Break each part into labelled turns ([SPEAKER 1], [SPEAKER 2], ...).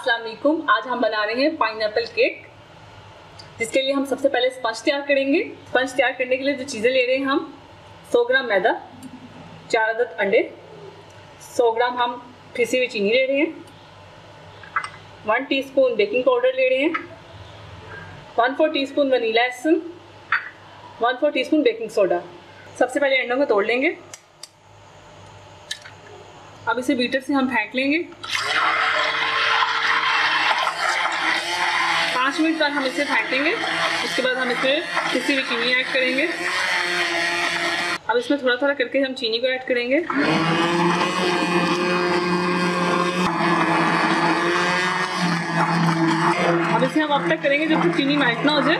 [SPEAKER 1] अस्सलाम वालेकुम आज हम बना रहे हैं पाइन केक जिसके लिए हम सबसे पहले स्पंज तैयार करेंगे। स्पंज तैयार करने के लिए जो चीज़ें ले रहे हैं हम 100 ग्राम मैदा, चार अदद अंडे 100 ग्राम हम पिसी हुई चीनी ले रहे हैं वन टीस्पून बेकिंग पाउडर ले रहे हैं one four teaspoon vanilla essence one four teaspoon baking soda सबसे पहले अंडों को तोड़ लेंगे। अब इसे बीटर से हम फेंक लेंगे। पाँच मिनट बाद हम इसे फेंकेंगे उसके बाद हम इसमें किसी भी चीनी ऐड करेंगे। अब इसमें थोड़ा थोड़ा करके हम चीनी को ऐड करेंगे। अब इसे हम अब तक करेंगे जब तक चीनी मेल्ट ना हो जाए।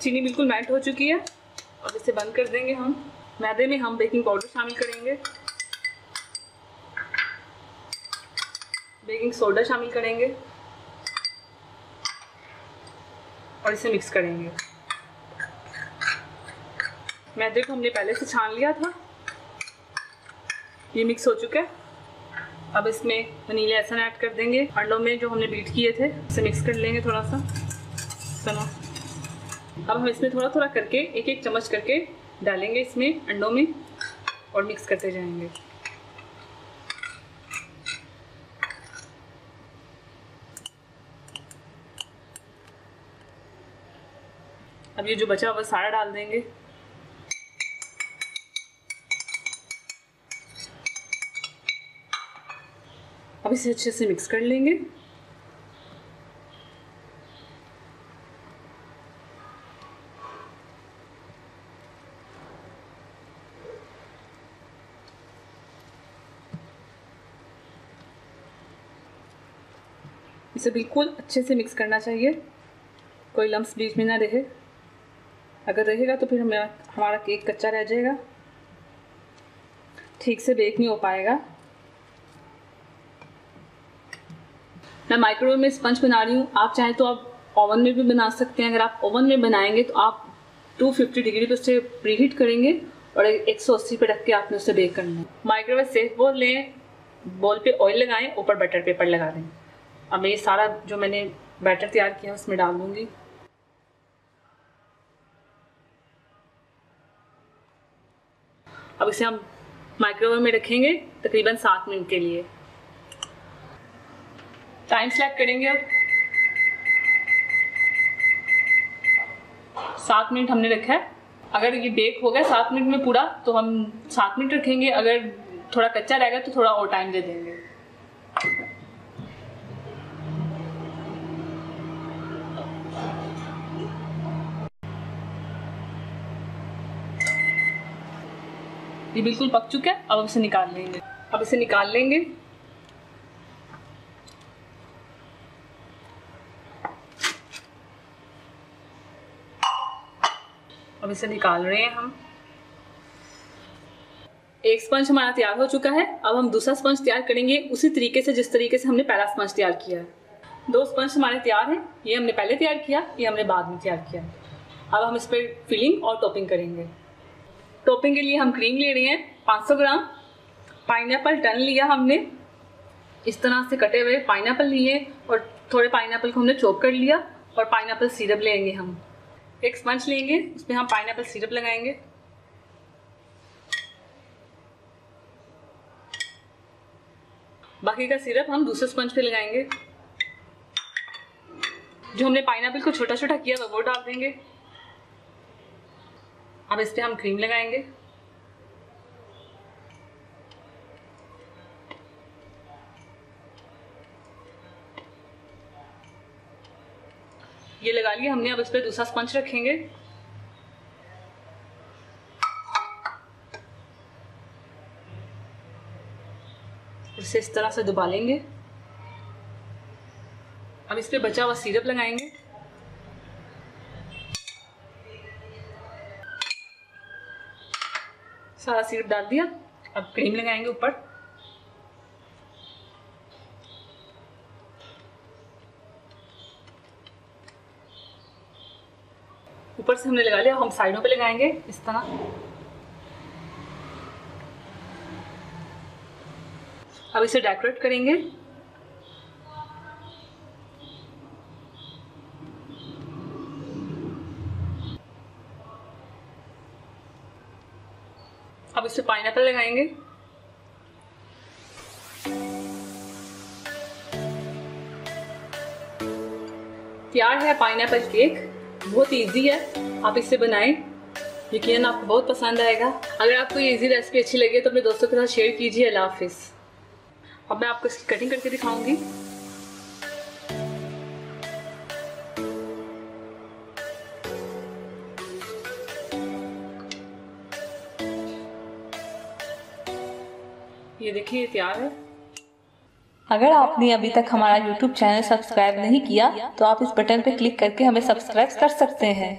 [SPEAKER 1] चीनी बिल्कुल मेल्ट हो चुकी है। अब इसे बंद कर देंगे हम। मैदे में हम बेकिंग पाउडर शामिल करेंगे। बेकिंग सोडा शामिल करेंगे और इसे मिक्स करेंगे। मैदे को हमने पहले से छान लिया था। ये मिक्स हो चुका है। अब इसमें वनीला एसन ऐड कर देंगे। अंडों में जो हमने बीट किए थे, इसे मिक्स कर लेंगे थोड़ा सा सुनो अब हम इसमें थोड़ा थोड़ा करके एक एक चम्मच करके डालेंगे इसमें अंडों में और मिक्स करते जाएँगे। अब ये जो बचा हुआ सारा डाल देंगे। अब इसे अच्छे से मिक्स कर लेंगे। इसे बिल्कुल अच्छे से मिक्स करना चाहिए। कोई लम्स बीच में ना रहे। अगर रहेगा तो फिर हमें हमारा केक कच्चा रह जाएगा। ठीक से बेक नहीं हो पाएगा। मैं माइक्रोवेव में स्पंज बना रही हूँ। आप चाहें तो आप ओवन में भी बना सकते हैं। अगर आप ओवन में बनाएँगे तो आप 250 डिग्री पर उसे प्रीहीट करेंगे और 180 पे रख के आपने उसे बेक करना है। माइक्रोवेव सेफ़ बोल लें बॉल पे ऑयल लगाएँ, ऊपर बटर पेपर लगा दें। अब मैं ये सारा जो मैंने बैटर तैयार किया है, उसमें डाल दूँगी। अब इसे हम माइक्रोवेव में रखेंगे तकरीबन सात मिनट के लिए। टाइम सेलेक्ट करेंगे अब। सात मिनट हमने रखा है। अगर ये बेक हो गया सात मिनट में पूरा तो हम सात मिनट रखेंगे। अगर थोड़ा कच्चा रहेगा तो थोड़ा और टाइम दे देंगे। ये बिल्कुल पक चुका है, अब इसे निकाल लेंगे। अब इसे निकाल लेंगे। अब इसे निकाल रहे हैं हम। एक स्पंज हमारा तैयार हो चुका है, अब हम दूसरा स्पंज तैयार करेंगे उसी तरीके से, जिस तरीके से हमने पहला स्पंज तैयार किया है। दो स्पंज हमारे तैयार हैं, ये हमने पहले तैयार किया, ये हमने बाद में तैयार किया। अब हम इस पर फिलिंग और टॉपिंग करेंगे। टॉपिंग के लिए हम क्रीम ले रहे हैं 500 ग्राम। पाइन टन लिया हमने। इस तरह से कटे हुए पाइन लिए और थोड़े पाइन को हमने चॉप कर लिया और पाइन सिरप लेंगे हम। एक स्पंज लेंगे, उसमें हम पाइन सिरप लगाएँगे। बाकी का सिरप हम दूसरे स्पंज पे लगाएँगे। जो हमने पाइन को छोटा छोटा किया था, वो डाल देंगे। अब इस पर हम क्रीम लगाएँगे। ये लगा लिया हमने, अब इस पर दूसरा स्पंज रखेंगे। इसे इस तरह से दबा लेंगे। अब इस पर बचा हुआ सिरप लगाएँगे। सारा सिरप डाल दिया। अब क्रीम लगाएँगे ऊपर। ऊपर से हमने लगा लिया, हम साइडों पे लगाएँगे इस तरह। अब इसे डेकोरेट करेंगे। अब इसे पाइनएप्पल लगाएँगे। तैयार है पाइनएप्पल केक बहुत इजी है। आप इसे बनाएँ। यकीन आपको बहुत पसंद आएगा। अगर आपको ये इजी रेसिपी अच्छी लगे तो अपने दोस्तों के साथ शेयर कीजिए। अल्लाह हाफिज़। अब मैं आपको इसकी कटिंग करके दिखाऊँगी। ये देखिए तैयार है।
[SPEAKER 2] अगर आपने अभी तक हमारा YouTube चैनल सब्सक्राइब नहीं किया तो आप इस बटन पर क्लिक करके हमें सब्सक्राइब कर सकते हैं।